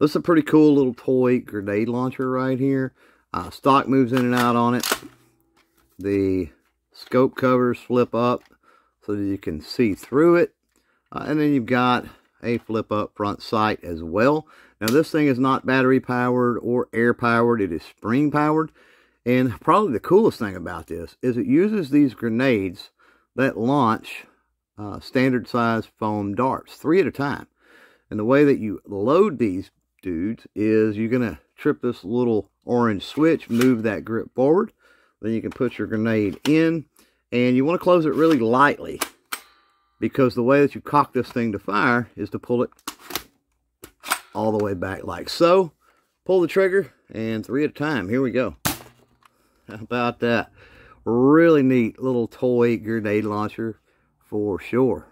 This is a pretty cool little toy grenade launcher right here. Uh, stock moves in and out on it. The scope covers flip up so that you can see through it. Uh, and then you've got a flip up front sight as well. Now this thing is not battery powered or air powered. It is spring powered. And probably the coolest thing about this is it uses these grenades that launch uh, standard size foam darts, three at a time. And the way that you load these dudes is you're going to trip this little orange switch, move that grip forward. Then you can put your grenade in. And you want to close it really lightly because the way that you cock this thing to fire is to pull it all the way back like so. Pull the trigger and three at a time. Here we go. How about that? Really neat little toy grenade launcher for sure.